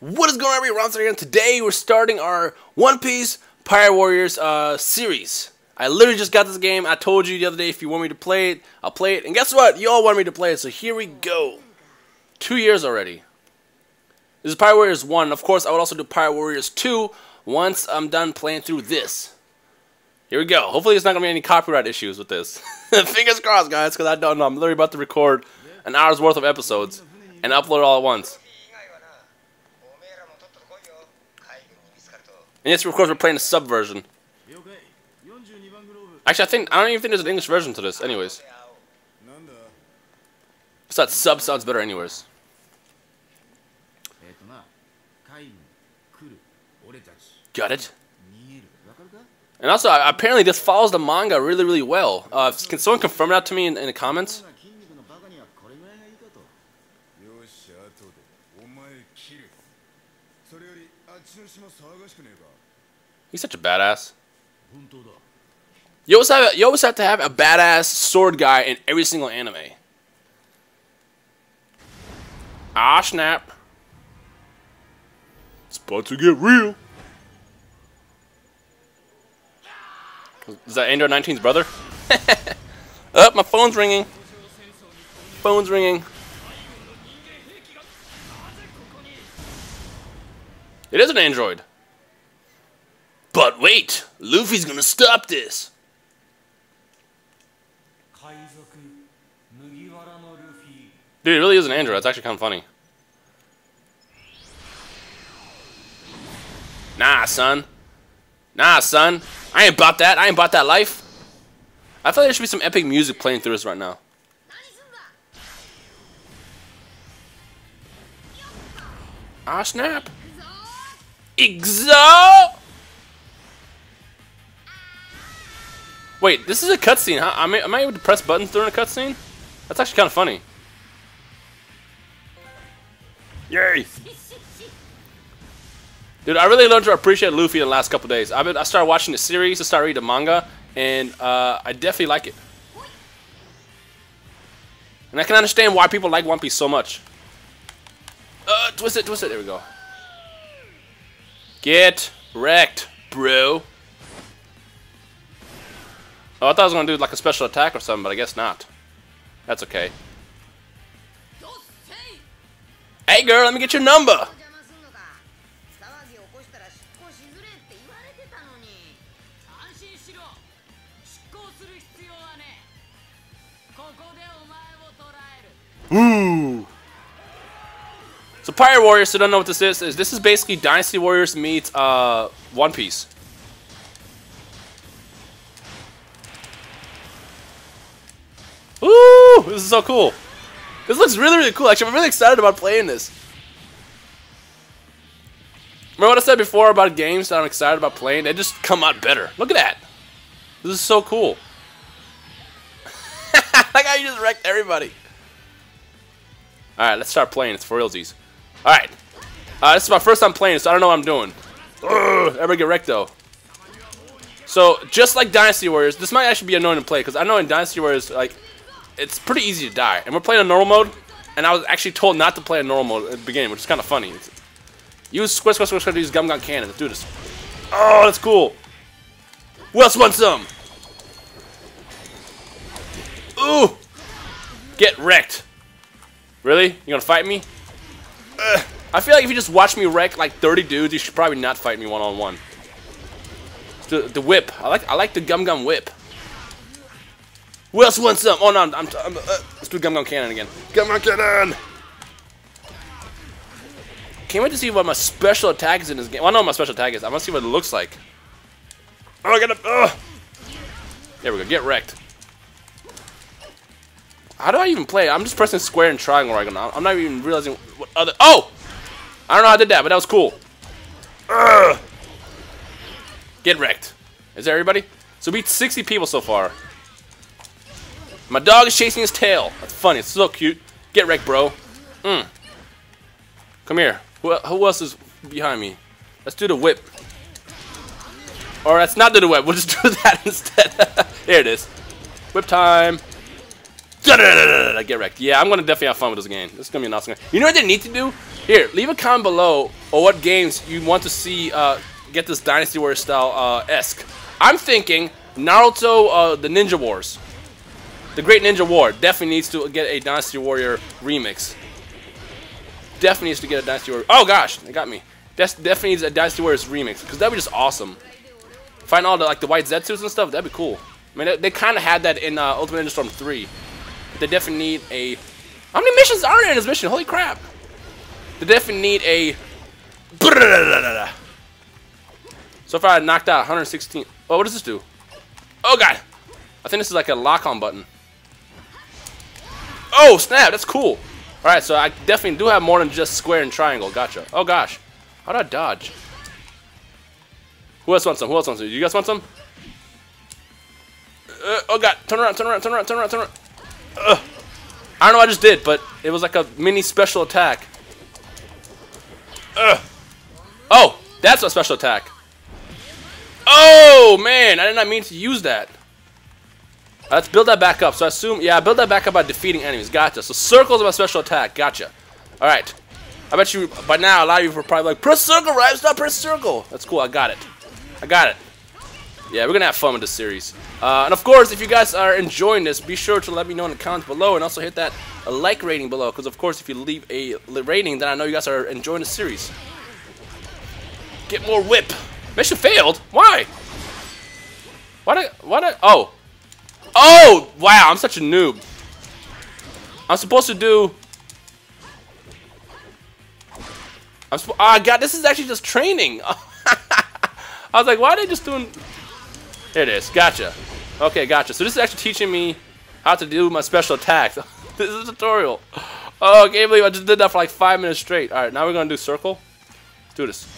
What is going on, everybody? Ronson again. Today we're starting our One Piece Pirate Warriors uh, series. I literally just got this game. I told you the other day if you want me to play it, I'll play it. And guess what? You all want me to play it, so here we go. Two years already. This is Pirate Warriors 1. Of course, I would also do Pirate Warriors 2 once I'm done playing through this. Here we go. Hopefully there's not going to be any copyright issues with this. Fingers crossed, guys, because I don't know. I'm literally about to record an hour's worth of episodes and upload it all at once. And yes, of course, we're playing the sub version. Actually, I think I don't even think there's an English version to this. Anyways, just that sub sounds better, anyways. Got it. And also, apparently, this follows the manga really, really well. Uh, can someone confirm that to me in, in the comments? He's such a badass. You always have you always have to have a badass sword guy in every single anime. Ah snap! It's about to get real. Is that Android 19's brother? oh, my phone's ringing. Phone's ringing. It is an android. But wait, Luffy's gonna stop this. Dude, it really is an android. That's actually kind of funny. Nah, son. Nah, son. I ain't bought that. I ain't bought that life. I thought there should be some epic music playing through this right now. Ah, snap. Exo! Wait, this is a cutscene. Huh? Am, I, am I able to press buttons during a cutscene? That's actually kind of funny. Yay! Dude, I really learned to appreciate Luffy in the last couple days. I've been, I started watching the series, I started reading the manga, and uh, I definitely like it. And I can understand why people like One Piece so much. Uh, twist it, twist it. There we go. Get wrecked, bro. Oh, I thought I was going to do like a special attack or something, but I guess not. That's okay. Hey girl, let me get your number! Ooh! So Pirate Warriors, who don't know what this is, is this is basically Dynasty Warriors meets uh, One Piece. This is so cool. This looks really, really cool. Actually, I'm really excited about playing this. Remember what I said before about games that I'm excited about playing? They just come out better. Look at that. This is so cool. like how you just wrecked everybody. Alright, let's start playing. It's for realsies. Alright. Uh, this is my first time playing, so I don't know what I'm doing. Ugh, everybody get wrecked, though. So, just like Dynasty Warriors, this might actually be annoying to play, because I know in Dynasty Warriors, like, it's pretty easy to die. And we're playing a normal mode, and I was actually told not to play a normal mode at the beginning, which is kind of funny. It's, use squish, squish, squish, squish, use Gum Gum Cannon. Let's do this. Oh, that's cool. Who else wants some? Ooh! Get wrecked. Really? You gonna fight me? Ugh. I feel like if you just watch me wreck like 30 dudes, you should probably not fight me one-on-one. -on -one. The, the whip. I like I like the Gum Gum Whip. Who else wants some? Oh no, I'm, I'm, I'm uh, let's do Gum Gum Cannon again. Gum Gum Cannon! Can't wait to see what my special attack is in this game. Well, I know what my special attack is. I want to see what it looks like. Oh, I gotta, uh. There we go, get wrecked. How do I even play? I'm just pressing square and triangle right now. I'm not even realizing what other, oh! I don't know how I did that, but that was cool. Ugh. Get wrecked. Is there everybody? So we beat 60 people so far. My dog is chasing his tail. That's funny. It's so cute. Get wrecked, bro. Mm. Come here. Who, who else is behind me? Let's do the whip. Or let's not do the whip. We'll just do that instead. Here it is. Whip time. Get wrecked. Yeah, I'm to definitely have fun with this game. This is to be an awesome game. You know what they need to do? Here, leave a comment below or what games you want to see uh, get this Dynasty Warrior style uh, esque. I'm thinking Naruto, uh, the Ninja Wars. The Great Ninja War definitely needs to get a Dynasty Warrior remix. Definitely needs to get a Dynasty Warrior. Oh gosh, it got me. That's definitely needs a Dynasty Warriors remix because that'd be just awesome. Find all the like the white Zetsus and stuff. That'd be cool. I mean, they, they kind of had that in uh, Ultimate Ninja Storm 3. They definitely need a. How many missions are there in this mission? Holy crap! They definitely need a. So far, I knocked out 116. Oh, what does this do? Oh god! I think this is like a lock-on button. Oh snap! That's cool. All right, so I definitely do have more than just square and triangle. Gotcha. Oh gosh, how did I dodge? Who else wants some? Who else wants some? You guys want some? Uh, oh god! Turn around! Turn around! Turn around! Turn around! Turn around! Ugh. I don't know what I just did, but it was like a mini special attack. Ugh. Oh, that's a special attack. Oh, man, I did not mean to use that. Let's build that back up. So I assume, yeah, build that back up by defeating enemies. Gotcha. So circles my special attack. Gotcha. All right. I bet you by now a lot of you are probably like, press circle, right? Stop, press circle. That's cool. I got it. I got it. Yeah, we're gonna have fun with this series. Uh, and of course, if you guys are enjoying this, be sure to let me know in the comments below, and also hit that like rating below. Because of course, if you leave a rating, then I know you guys are enjoying the series. Get more whip. Mission failed? Why? Why did, why did, oh. Oh, wow, I'm such a noob. I'm supposed to do, I'm supposed, oh ah, god, this is actually just training. I was like, why are they just doing, here it is, gotcha. Okay, gotcha. So this is actually teaching me how to do my special attacks. this is a tutorial. Oh, I can't believe I just did that for like five minutes straight. Alright, now we're gonna do circle. Let's do this.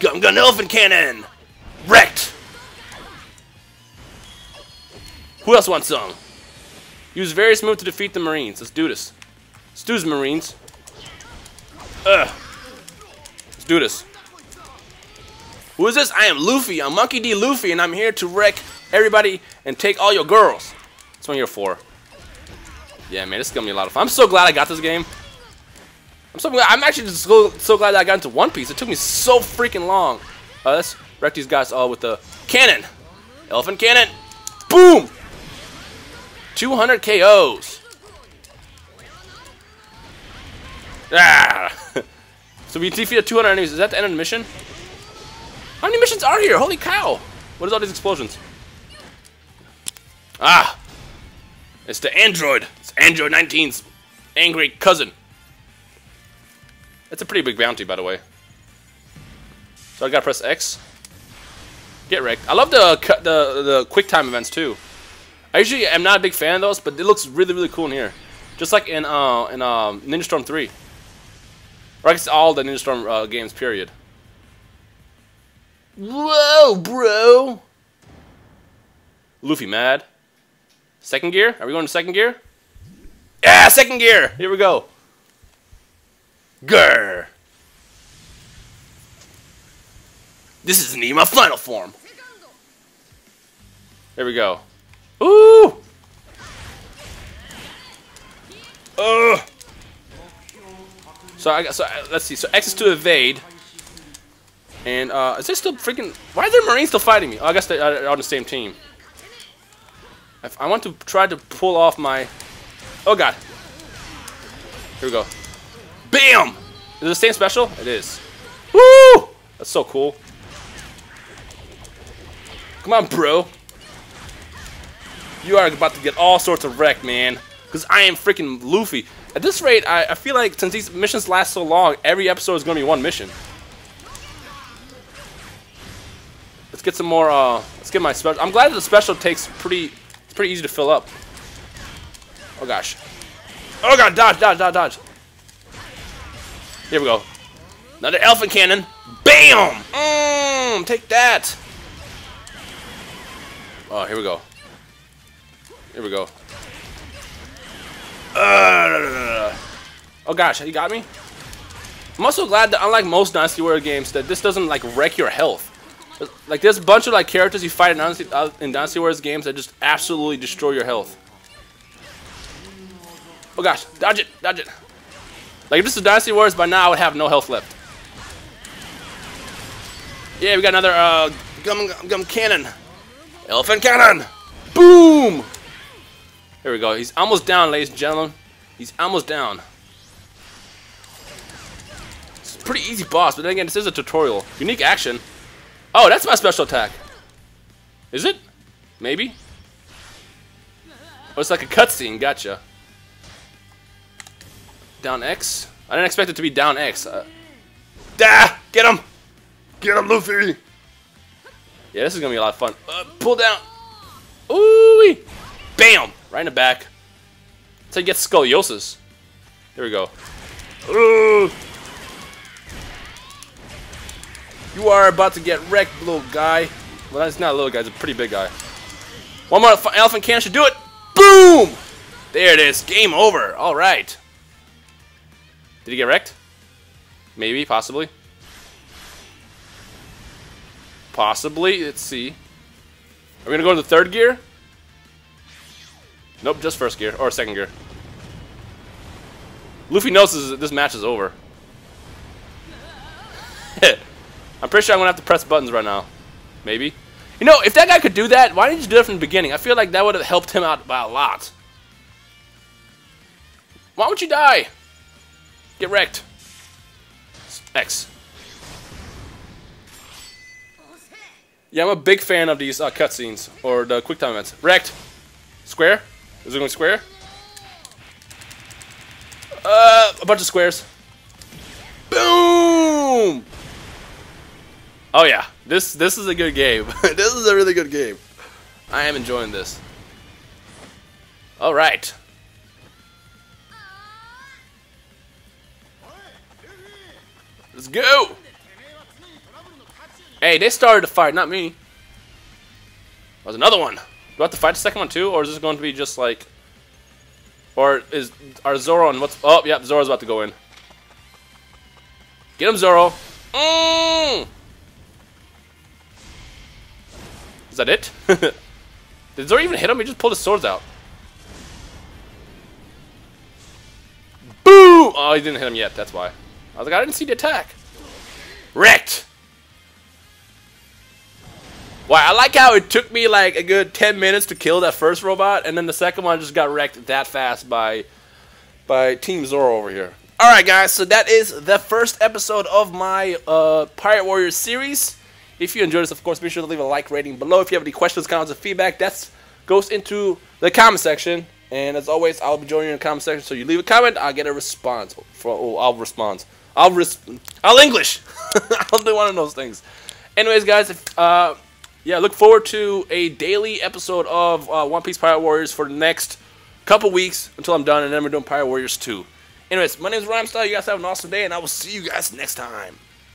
Gum Gum Elephant Cannon! Wrecked! Who else wants some? Use various moves to defeat the Marines. Let's do this. Let's do this, Marines. Ugh. Let's do this. Who is this? I am Luffy. I'm Monkey D. Luffy, and I'm here to wreck everybody and take all your girls. That's what I'm for. Yeah, man, this is gonna be a lot of fun. I'm so glad I got this game. I'm so glad. I'm actually just so, so glad I got into One Piece. It took me so freaking long. Uh, let's wreck these guys all with the cannon. Elephant cannon. Boom! 200 KOs. Ah! so we defeated 200 enemies. Is that the end of the mission? How many missions are here? Holy cow! What is all these explosions? Ah! It's the android. It's Android 19's angry cousin. It's a pretty big bounty, by the way. So I gotta press X. Get wrecked. I love the the the quick time events too. I usually am not a big fan of those, but it looks really really cool in here. Just like in uh in um Ninja Storm 3. Or I guess all the Ninja Storm uh, games. Period. Whoa, bro! Luffy mad. Second gear? Are we going to second gear? Yeah, second gear! Here we go. Grr! This is me, my final form. There we go. Ooh! Ugh! So I got so uh, let's see. So X is to evade. And uh, is there still freaking? Why are there Marines still fighting me? Oh, I guess they are on the same team. If I want to try to pull off my. Oh god. Here we go. Bam! Is it the same special? It is. Woo! That's so cool. Come on, bro. You are about to get all sorts of wrecked, man. Because I am freaking Luffy. At this rate, I, I feel like since these missions last so long, every episode is going to be one mission. Let's get some more, uh, let's get my special. I'm glad that the special takes pretty, it's pretty easy to fill up. Oh gosh. Oh god, dodge, dodge, dodge, dodge. Here we go. Another elephant cannon. Bam! Mmm, take that. Oh, here we go. Here we go. Uh, oh gosh, he got me? I'm also glad that unlike most Dynasty Warrior games, that this doesn't like wreck your health. Like there's a bunch of like characters you fight in Dynasty, uh, in Dynasty Warriors games that just absolutely destroy your health. Oh gosh, dodge it, dodge it. Like, if this is Dynasty Warriors, by now I would have no health left. Yeah, we got another uh, gum, gum cannon. Elephant cannon! Boom! Here we go. He's almost down, ladies and gentlemen. He's almost down. It's a pretty easy boss, but then again, this is a tutorial. Unique action. Oh, that's my special attack. Is it? Maybe? Oh, it's like a cutscene. Gotcha. Down X? I didn't expect it to be down X. Uh, ah! Get him! Get him, Luffy! Yeah, this is gonna be a lot of fun. Uh, pull down. Ooh! Bam! Right in the back. How you get scoliosis. There we go. Ooh! You are about to get wrecked, little guy. Well, that's not a little guy. It's a pretty big guy. One more elephant cannon should do it. Boom! There it is. Game over. All right. Did he get wrecked? Maybe, possibly. Possibly. Let's see. Are we going to go to the third gear? Nope, just first gear. Or second gear. Luffy knows this, this match is over. I'm pretty sure I'm going to have to press buttons right now. Maybe. You know, if that guy could do that, why didn't you do it from the beginning? I feel like that would have helped him out by a lot. Why would you die? Get wrecked. X. Yeah, I'm a big fan of these uh, cutscenes, or the quick time events. Wrecked. Square? Is it going square? Uh, a bunch of squares. Boom! Oh yeah, this this is a good game. this is a really good game. I am enjoying this. All right. Let's go. Hey, they started the fight, not me. There's another one. Do I have to fight the second one too, or is this going to be just like, or is our Zoro and what's? Oh, yep, Zoro's about to go in. Get him, Zoro. Mm. Is that it? Did Zoro even hit him? He just pulled his swords out. Boom! Oh, he didn't hit him yet. That's why. I was like, I didn't see the attack. Wrecked! Wow, I like how it took me like a good 10 minutes to kill that first robot, and then the second one just got wrecked that fast by, by Team Zoro over here. Alright guys, so that is the first episode of my uh, Pirate Warriors series. If you enjoyed this, of course, be sure to leave a like rating below. If you have any questions, comments, or feedback, that goes into the comment section. And as always, I'll be joining you in the comment section. So you leave a comment, I'll get a response. For, oh, I'll respond. I'll res I'll English. I'll do one of those things. Anyways, guys, if, uh, yeah, look forward to a daily episode of uh, One Piece Pirate Warriors for the next couple weeks until I'm done, and then we're doing Pirate Warriors 2. Anyways, my name is Rhymestyle. You guys have an awesome day, and I will see you guys next time.